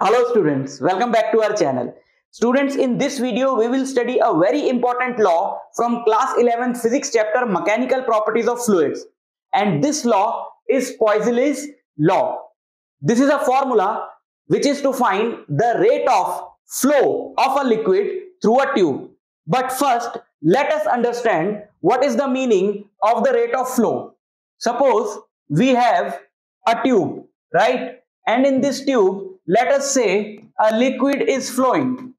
Hello students, welcome back to our channel. Students, in this video we will study a very important law from class 11 physics chapter mechanical properties of fluids and this law is Poiseuille's law. This is a formula which is to find the rate of flow of a liquid through a tube. But first, let us understand what is the meaning of the rate of flow. Suppose we have a tube, right? And in this tube, let us say a liquid is flowing.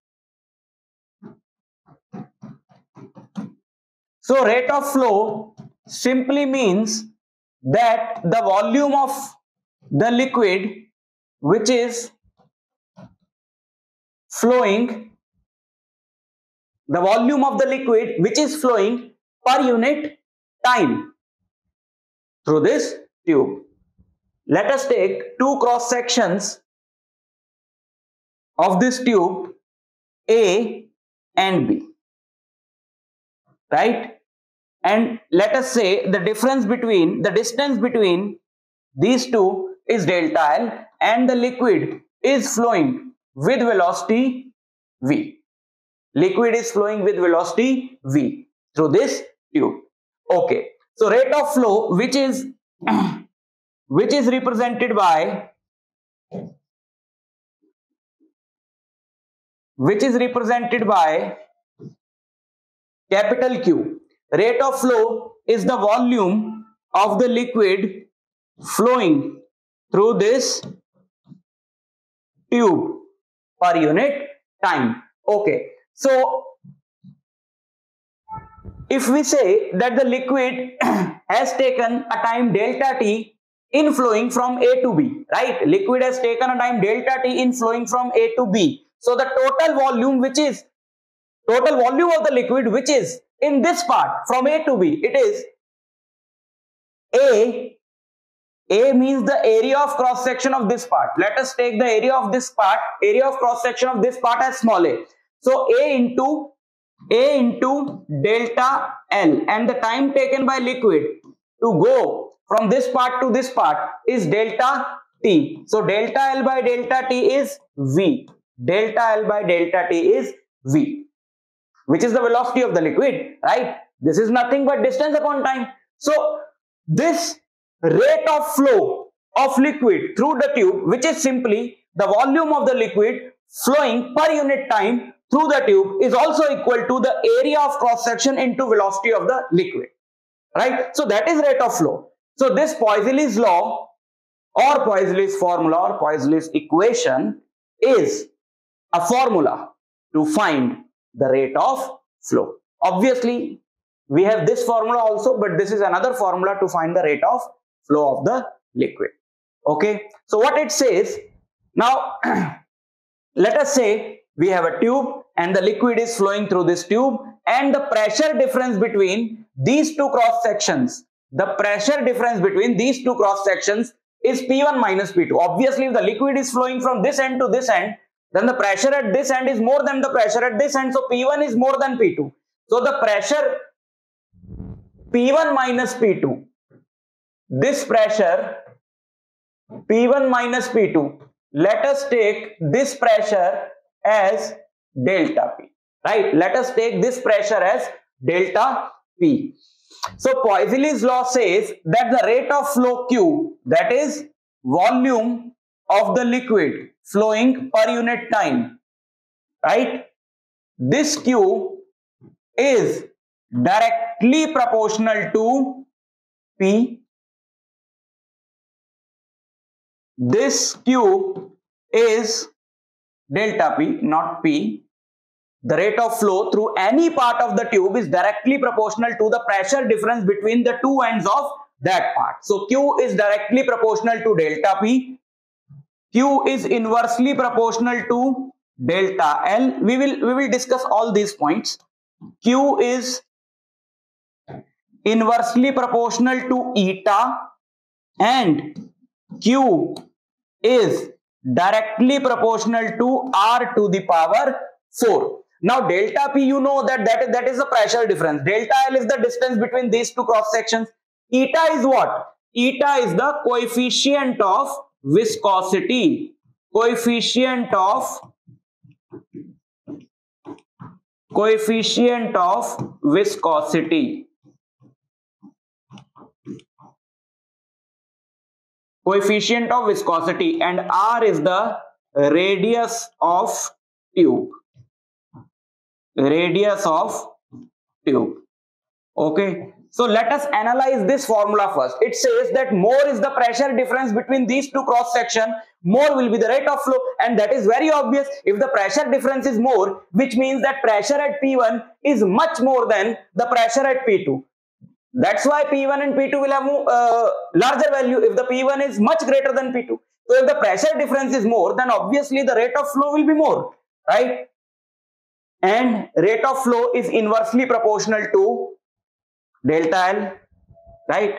So rate of flow simply means that the volume of the liquid which is flowing the volume of the liquid which is flowing per unit time through this tube. Let us take two cross sections of this tube A and B. Right? And let us say the difference between, the distance between these two is delta L and the liquid is flowing with velocity V. Liquid is flowing with velocity V through this tube. Okay. So rate of flow which is which is represented by which is represented by capital Q. Rate of flow is the volume of the liquid flowing through this tube per unit time. Okay. So, if we say that the liquid has taken a time delta t in flowing from A to B, right? Liquid has taken a time delta t in flowing from A to B. So the total volume which is total volume of the liquid which is in this part from A to B it is A A means the area of cross section of this part. Let us take the area of this part area of cross section of this part as small a. So A into A into delta L and the time taken by liquid to go from this part to this part is delta T. So delta L by delta T is V delta L by delta T is V, which is the velocity of the liquid, right? This is nothing but distance upon time. So, this rate of flow of liquid through the tube, which is simply the volume of the liquid flowing per unit time through the tube is also equal to the area of cross section into velocity of the liquid, right? So, that is rate of flow. So, this Poiseuille's law or Poiseuille's formula or Poiseuille's equation is a formula to find the rate of flow. Obviously, we have this formula also, but this is another formula to find the rate of flow of the liquid. Okay, so what it says now, let us say we have a tube and the liquid is flowing through this tube and the pressure difference between these two cross sections, the pressure difference between these two cross sections is P1 minus P2. Obviously, if the liquid is flowing from this end to this end, then the pressure at this end is more than the pressure at this end. So P1 is more than P2. So the pressure P1 minus P2, this pressure P1 minus P2, let us take this pressure as delta P, right? Let us take this pressure as delta P. So Poiseuille's law says that the rate of flow Q, that is volume of the liquid flowing per unit time, right? This Q is directly proportional to P. This Q is delta P, not P. The rate of flow through any part of the tube is directly proportional to the pressure difference between the two ends of that part. So Q is directly proportional to delta P Q is inversely proportional to delta L. We will, we will discuss all these points. Q is inversely proportional to eta and Q is directly proportional to R to the power 4. Now delta P you know that that, that is the pressure difference. Delta L is the distance between these two cross sections. Eta is what? Eta is the coefficient of viscosity coefficient of coefficient of viscosity. Coefficient of viscosity and r is the radius of tube. Radius of tube. Okay so let us analyze this formula first. It says that more is the pressure difference between these two cross section, more will be the rate of flow and that is very obvious. If the pressure difference is more, which means that pressure at P1 is much more than the pressure at P2. That's why P1 and P2 will have uh, larger value if the P1 is much greater than P2. So if the pressure difference is more, then obviously the rate of flow will be more, right? And rate of flow is inversely proportional to delta L, right?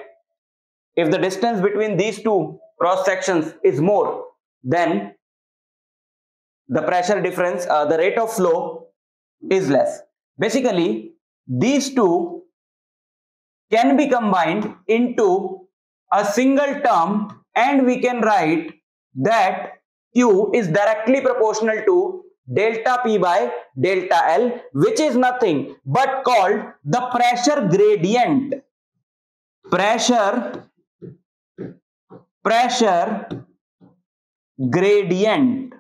If the distance between these two cross sections is more, then the pressure difference, uh, the rate of flow is less. Basically, these two can be combined into a single term and we can write that Q is directly proportional to delta P by delta L which is nothing but called the pressure gradient. Pressure, pressure gradient.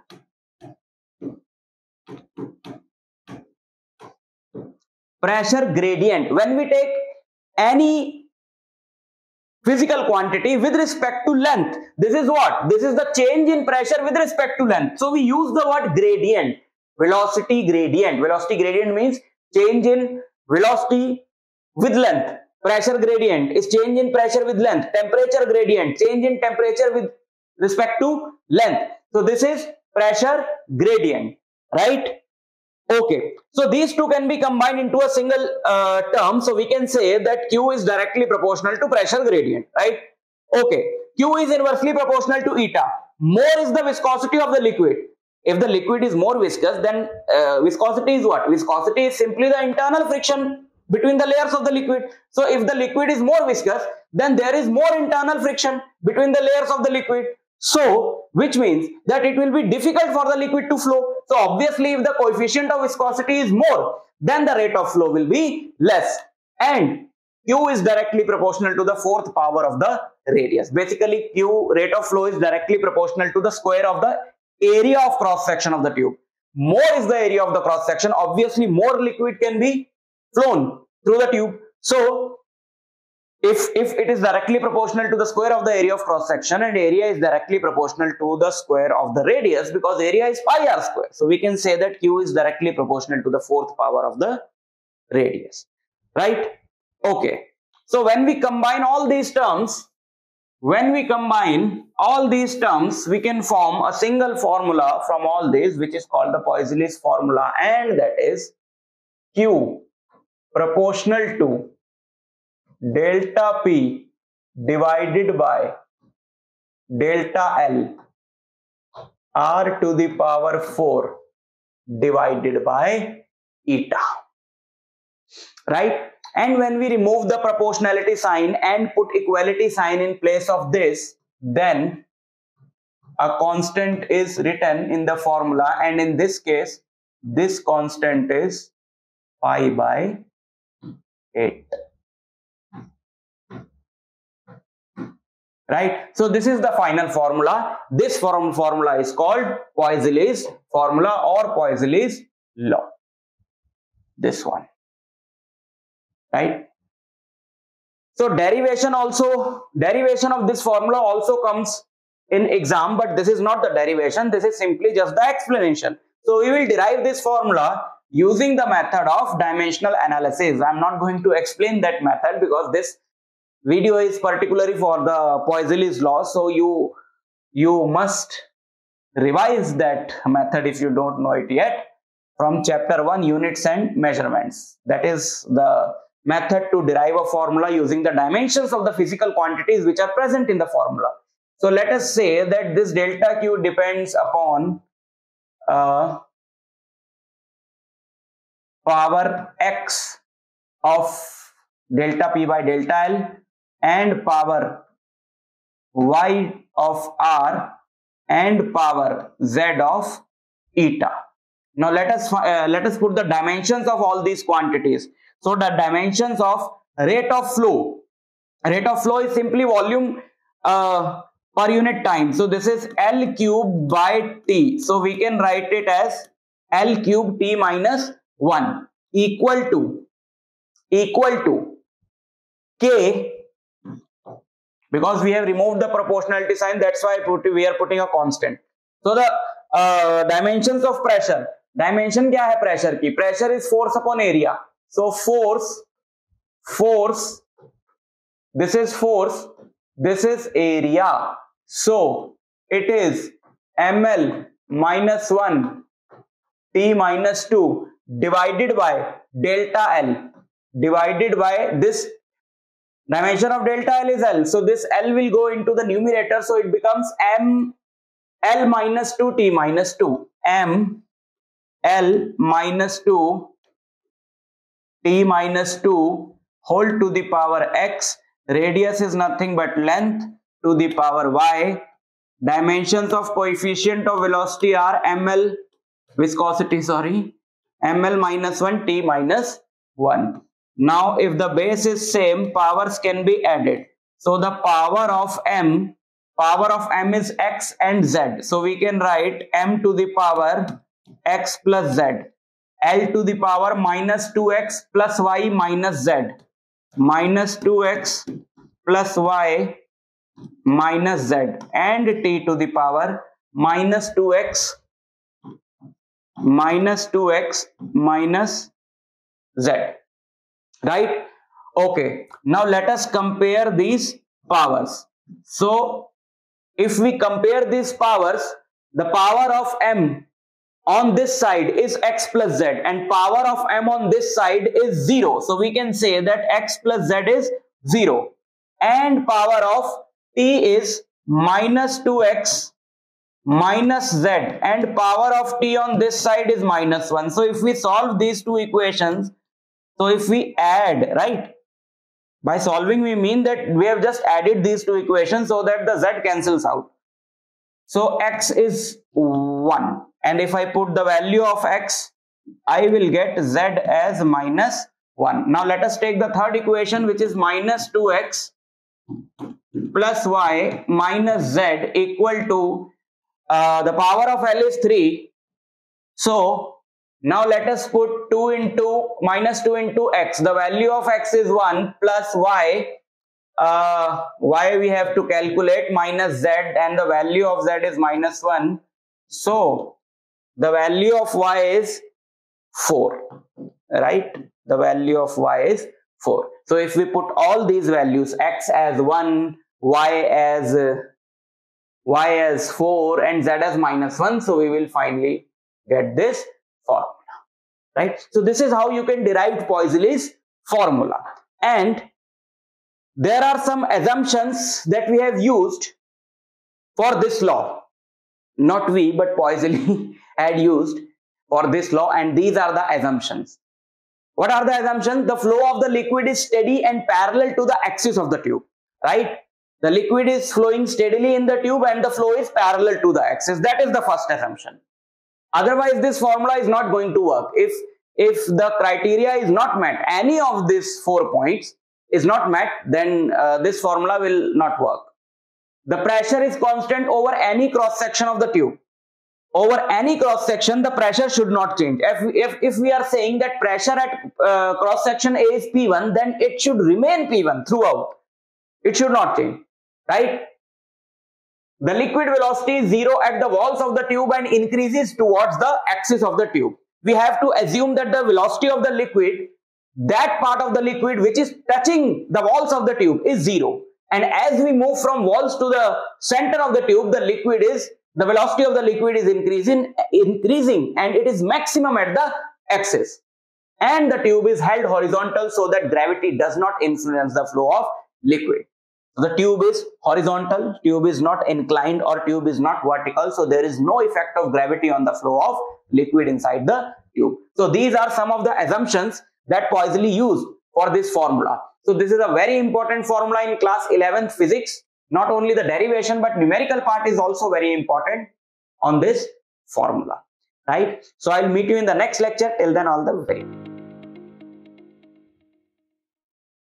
Pressure gradient. When we take any physical quantity with respect to length. This is what? This is the change in pressure with respect to length. So we use the word gradient, velocity gradient. Velocity gradient means change in velocity with length. Pressure gradient is change in pressure with length. Temperature gradient, change in temperature with respect to length. So this is pressure gradient, right? Okay, so these two can be combined into a single uh, term. So we can say that Q is directly proportional to pressure gradient, right? Okay, Q is inversely proportional to eta. More is the viscosity of the liquid. If the liquid is more viscous, then uh, viscosity is what? Viscosity is simply the internal friction between the layers of the liquid. So if the liquid is more viscous, then there is more internal friction between the layers of the liquid. So, which means that it will be difficult for the liquid to flow. So, obviously, if the coefficient of viscosity is more, then the rate of flow will be less. And Q is directly proportional to the fourth power of the radius. Basically, Q rate of flow is directly proportional to the square of the area of cross section of the tube. More is the area of the cross section. Obviously, more liquid can be flown through the tube. So, if if it is directly proportional to the square of the area of cross section and area is directly proportional to the square of the radius because area is pi r square. So we can say that q is directly proportional to the fourth power of the radius. Right? Okay. So when we combine all these terms when we combine all these terms we can form a single formula from all these which is called the Poiseuille's formula and that is q proportional to delta P divided by delta L r to the power 4 divided by eta. Right? And when we remove the proportionality sign and put equality sign in place of this then a constant is written in the formula. And in this case this constant is pi by 8 right? So this is the final formula. This form formula is called Poiseuille's formula or Poiseuille's law. This one right? So derivation also derivation of this formula also comes in exam but this is not the derivation. This is simply just the explanation. So we will derive this formula using the method of dimensional analysis. I'm not going to explain that method because this video is particularly for the Poiseuille's law so you you must revise that method if you don't know it yet from chapter 1 units and measurements. That is the method to derive a formula using the dimensions of the physical quantities which are present in the formula. So let us say that this delta q depends upon uh, power x of delta p by delta l and power y of r and power z of eta. Now let us uh, let us put the dimensions of all these quantities. So the dimensions of rate of flow. Rate of flow is simply volume uh, per unit time. So this is L cube by T. So we can write it as L cube T minus 1 equal to equal to K because we have removed the proportionality sign that's why put, we are putting a constant. So the uh, dimensions of pressure. Dimension kya hai pressure ki? Pressure is force upon area. So force force this is force this is area. So it is ml minus 1 t minus 2 divided by delta l. Divided by this dimension of delta l is l so this l will go into the numerator so it becomes m l minus 2 t minus 2 m L minus 2 T minus 2 whole to the power X. Radius is nothing but length to the power Y. Dimensions of coefficient of velocity are ml viscosity sorry ml minus 1 t minus 1 now if the base is same powers can be added. So the power of m power of m is x and z. So we can write m to the power x plus z. L to the power minus 2x plus y minus z. Minus 2x plus y minus z. And t to the power minus 2x minus 2x minus z right okay now let us compare these powers so if we compare these powers the power of m on this side is x plus z and power of m on this side is 0. So we can say that x plus z is 0 and power of t is minus 2x minus z and power of t on this side is minus 1. So if we solve these two equations, so if we add, right, by solving we mean that we have just added these two equations so that the z cancels out. So x is 1 and if I put the value of x I will get z as minus 1. Now let us take the third equation which is minus 2x plus y minus z equal to uh, the power of L is 3. So now let us put 2 into minus 2 into x. The value of x is 1 plus y. Uh, y we have to calculate minus z and the value of z is minus 1. So the value of y is 4 right the value of y is 4 so if we put all these values x as 1 y as uh, y as 4 and z as minus 1 so we will finally get this formula right so this is how you can derive Poiseuille's formula and there are some assumptions that we have used for this law not we but Poiseuille had used for this law and these are the assumptions. What are the assumptions? The flow of the liquid is steady and parallel to the axis of the tube, right? The liquid is flowing steadily in the tube and the flow is parallel to the axis. That is the first assumption. Otherwise, this formula is not going to work. If, if the criteria is not met, any of these four points is not met, then uh, this formula will not work. The pressure is constant over any cross section of the tube over any cross section the pressure should not change if if, if we are saying that pressure at uh, cross section a is p1 then it should remain p1 throughout it should not change right the liquid velocity is zero at the walls of the tube and increases towards the axis of the tube. We have to assume that the velocity of the liquid that part of the liquid which is touching the walls of the tube is zero. And as we move from walls to the center of the tube the liquid is the velocity of the liquid is increasing increasing and it is maximum at the axis. And the tube is held horizontal so that gravity does not influence the flow of liquid the tube is horizontal tube is not inclined or tube is not vertical. So there is no effect of gravity on the flow of liquid inside the tube. So these are some of the assumptions that Poiseuille used for this formula. So this is a very important formula in class 11th physics. Not only the derivation but numerical part is also very important on this formula. Right? So i'll meet you in the next lecture. Till then all the very